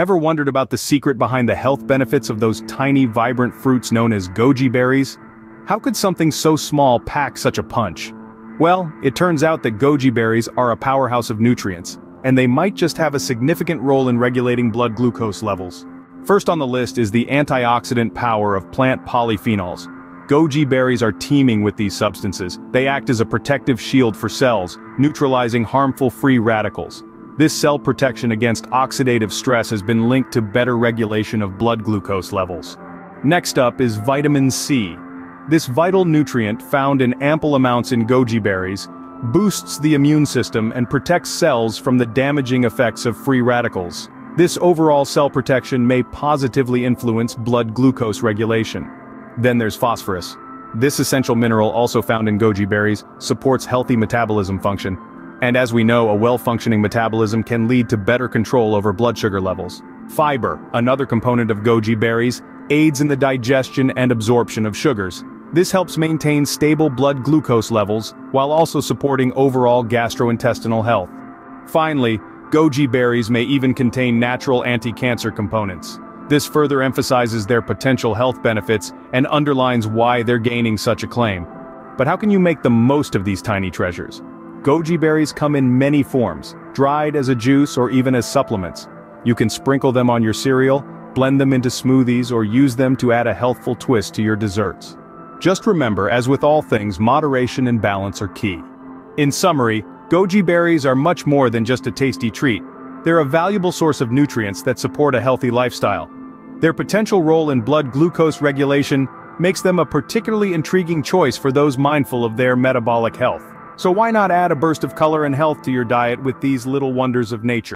Ever wondered about the secret behind the health benefits of those tiny vibrant fruits known as goji berries? How could something so small pack such a punch? Well, it turns out that goji berries are a powerhouse of nutrients, and they might just have a significant role in regulating blood glucose levels. First on the list is the antioxidant power of plant polyphenols. Goji berries are teeming with these substances. They act as a protective shield for cells, neutralizing harmful free radicals. This cell protection against oxidative stress has been linked to better regulation of blood glucose levels. Next up is vitamin C. This vital nutrient found in ample amounts in goji berries boosts the immune system and protects cells from the damaging effects of free radicals. This overall cell protection may positively influence blood glucose regulation. Then there's phosphorus. This essential mineral also found in goji berries supports healthy metabolism function, and as we know a well-functioning metabolism can lead to better control over blood sugar levels. Fiber, another component of goji berries, aids in the digestion and absorption of sugars. This helps maintain stable blood glucose levels, while also supporting overall gastrointestinal health. Finally, goji berries may even contain natural anti-cancer components. This further emphasizes their potential health benefits and underlines why they're gaining such acclaim. But how can you make the most of these tiny treasures? Goji berries come in many forms, dried as a juice or even as supplements. You can sprinkle them on your cereal, blend them into smoothies or use them to add a healthful twist to your desserts. Just remember, as with all things, moderation and balance are key. In summary, goji berries are much more than just a tasty treat. They're a valuable source of nutrients that support a healthy lifestyle. Their potential role in blood glucose regulation makes them a particularly intriguing choice for those mindful of their metabolic health. So why not add a burst of color and health to your diet with these little wonders of nature?